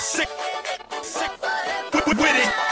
sick, sick, with it.